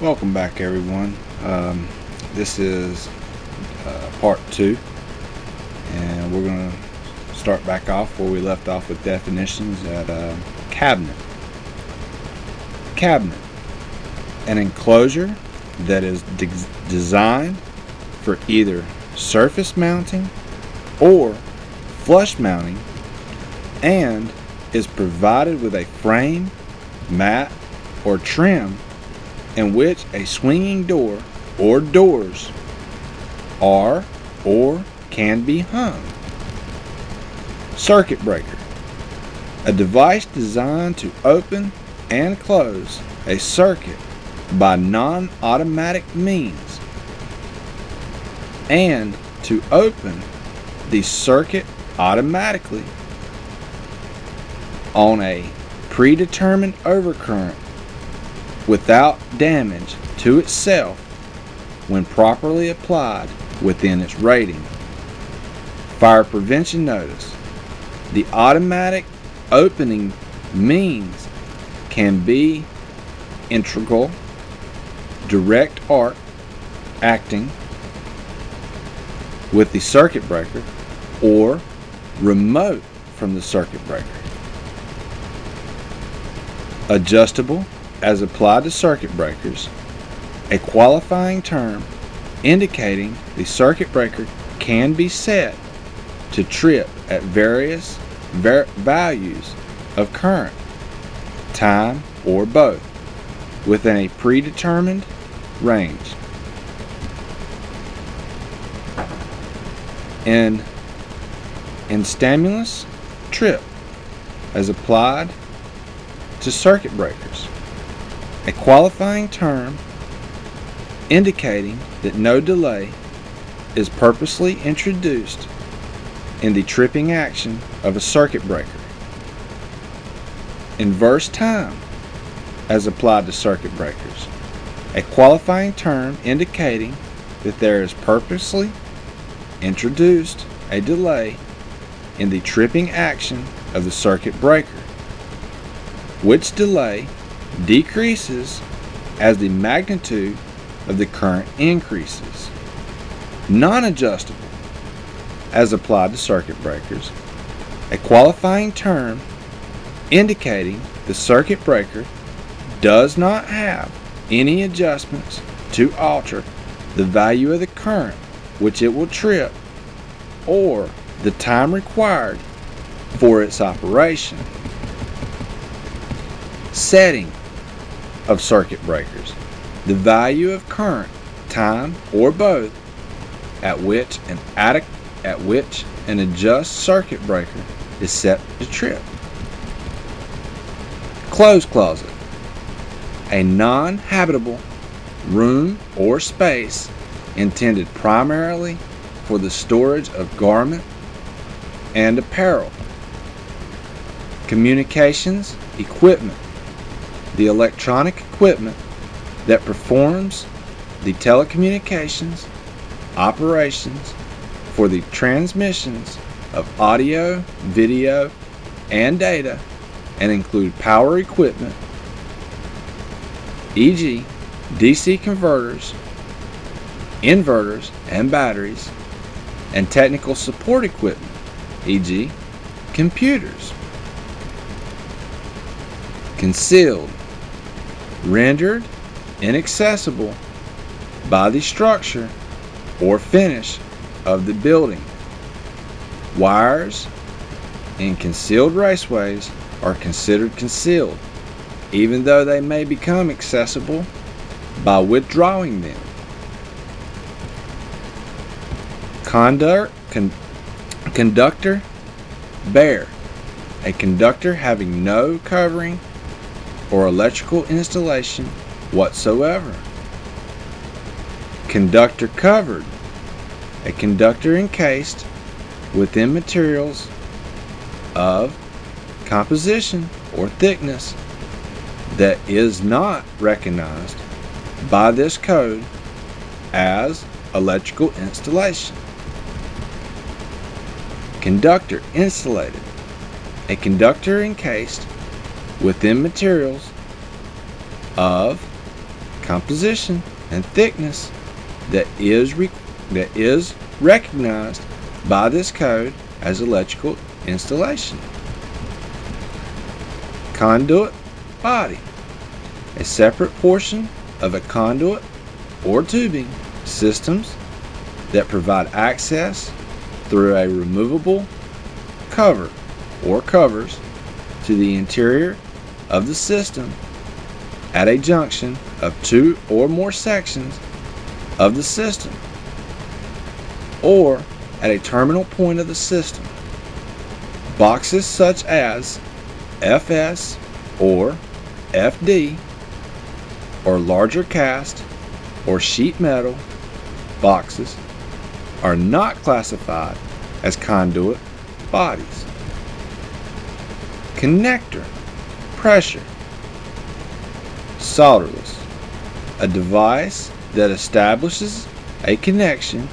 Welcome back, everyone. Um, this is uh, part two, and we're going to start back off where we left off with definitions at uh, cabinet. Cabinet, an enclosure that is de- designed for either surface mounting or flush mounting and is provided with a frame, mat, or trim in which a swinging door or doors are or can be hung. Circuit breaker. A device designed to open and close a circuit by non-automatic means and to open the circuit automatically on a predetermined overcurrent without damage to itself when properly applied within its rating. Fire prevention notice. The automatic opening means can be integral, direct arc, acting with the circuit breaker, or remote from the circuit breaker. Adjustable as applied to circuit breakers, a qualifying term indicating the circuit breaker can be set to trip at various ver- values of current, time, or both within a predetermined range. In, instantaneous trip as applied to circuit breakers a qualifying term indicating that no delay is purposely introduced in the tripping action of a circuit breaker. Inverse time as applied to circuit breakers, a qualifying term indicating that there is purposely introduced a delay in the tripping action of the circuit breaker, which delay decreases as the magnitude of the current increases. Non-adjustable, as applied to circuit breakers, a qualifying term indicating the circuit breaker does not have any adjustments to alter the value of the current which it will trip or the time required for its operation. Setting of circuit breakers, the value of current, time, or both at which an addict, at which an adjust circuit breaker is set to trip. Clothes closet, a non-habitable room or space intended primarily for the storage of garment and apparel. Communications equipment the electronic equipment that performs the telecommunications operations for the transmissions of audio, video, and data and include power equipment, e.g., DC converters, inverters and batteries, and technical support equipment, e.g., computers. Concealed rendered inaccessible by the structure or finish of the building. Wires in concealed raceways are considered concealed, even though they may become accessible by withdrawing them. Con, conductor, bare, a conductor having no covering or electrical insulation whatsoever. Conductor covered. A conductor encased within materials of composition or thickness that is not recognized by this code as electrical installation. Conductor insulated. A conductor encased within materials of composition, and thickness that is, that is recognized by this code as electrical insulation. Conduit body. A separate portion of a conduit or tubing systems that provide access through a removable cover or covers to the interior of the system at a junction of two or more sections of the system or at a terminal point of the system. Boxes such as FS or FD or larger cast or sheet metal boxes are not classified as conduit bodies. Connector pressure solderless a device that establishes a connection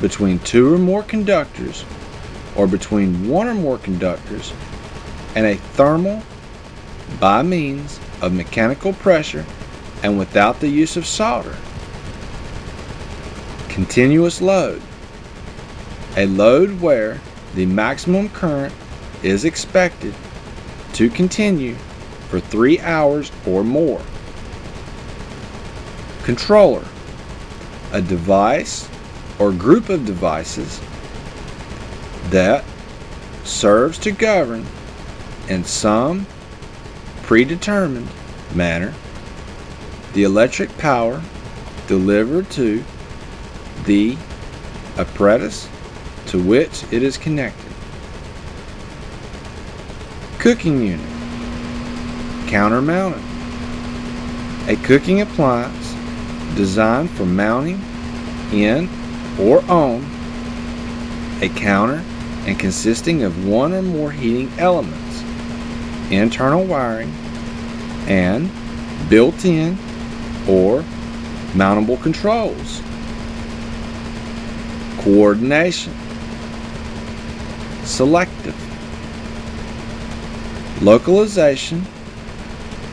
between two or more conductors or between one or more conductors and a terminal by means of mechanical pressure and without the use of solder. Continuous load. A load where the maximum current is expected to continue for three hours or more. Controller. A device or group of devices that serves to govern in some predetermined manner the electric power delivered to the apparatus to which it is connected. Cooking unit counter mounted a cooking appliance designed for mounting in or on a counter and consisting of one or more heating elements, internal wiring, and built-in or mountable controls. Coordination. Selective. Localization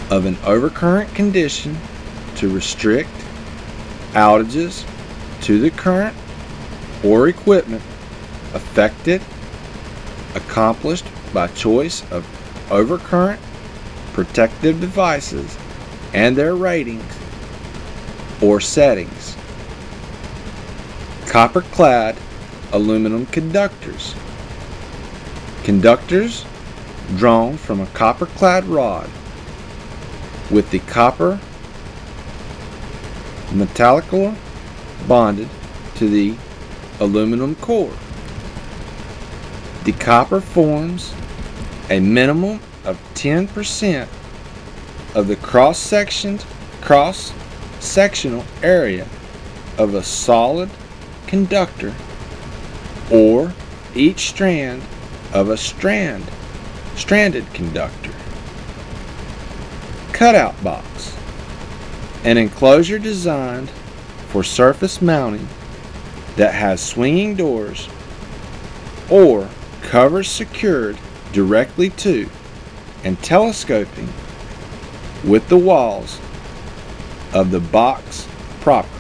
of an overcurrent condition to restrict outages to the current or equipment affected accomplished by choice of overcurrent protective devices and their ratings or settings. Copper clad aluminum conductors. Conductors drawn from a copper clad rod with the copper metallically bonded to the aluminum core. The copper forms a minimum of 10% of the cross sectioned cross sectional area of a solid conductor or each strand of a strand stranded conductor. Cutout box. An enclosure designed for surface mounting that has swinging doors or covers secured directly to and telescoping with the walls of the box proper.